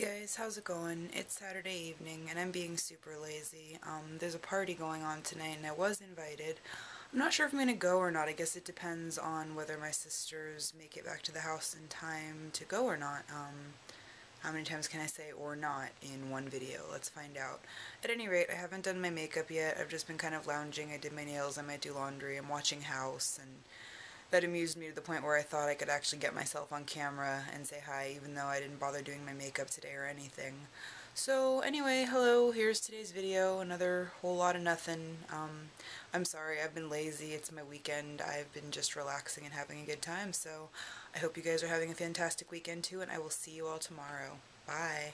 Guys, how's it going? It's Saturday evening and I'm being super lazy. Um, there's a party going on tonight and I was invited. I'm not sure if I'm going to go or not. I guess it depends on whether my sisters make it back to the house in time to go or not. Um, how many times can I say or not in one video? Let's find out. At any rate, I haven't done my makeup yet. I've just been kind of lounging. I did my nails, I might do laundry, I'm watching House, and that amused me to the point where I thought I could actually get myself on camera and say hi even though I didn't bother doing my makeup today or anything. So anyway, hello, here's today's video, another whole lot of nothing. Um, I'm sorry, I've been lazy, it's my weekend, I've been just relaxing and having a good time, so I hope you guys are having a fantastic weekend too, and I will see you all tomorrow. Bye.